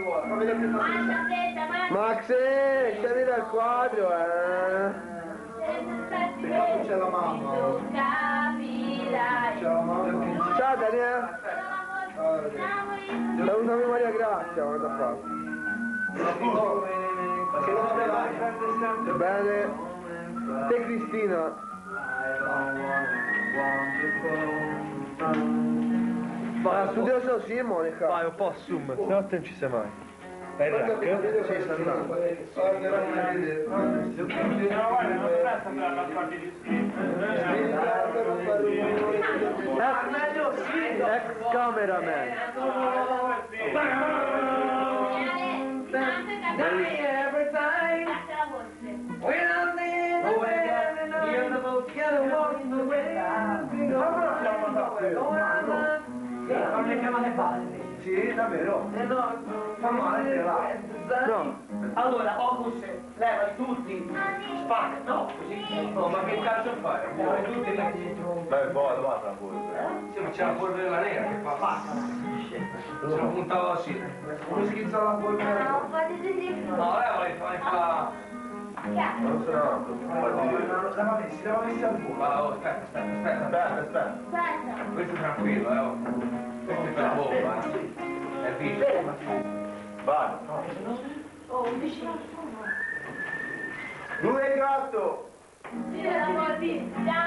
Mangia fretta, mangia. Max, eh, scendi dal quadro, eh. c'è la mamma. Tu capirai. Ciao Daniele. Salutami Maria Grazia, guarda qua. Bene. Te Cristina. Va, su Dio così, Monica. Vai un po' su, ma no, non ci sei mai. Per não cazzo, sei stato. Ex cameraman. Non le chiamate padri? Sì, davvero? Eh no, fa male, va. No. Allora, Opus, levali tutti, spacca, no, così. No, ma che cazzo fai? Levali tutti lì. Beh, boh, guarda pure. Sì, ma c'è la polvere della nera che fa spacca. Se lo puntavo così. Come si schizza la polvere? No, fate di No, levali, fai fa... Non so, no. Levali, si leva messi al culo. Aspetta, aspetta, aspetta. Aspetta, aspetta. Aspetta. Questo è tranquillo, eh. È la bomba, eh. È visto. Vai. Oh, vicino. Due e gatto. Siamo di, siamo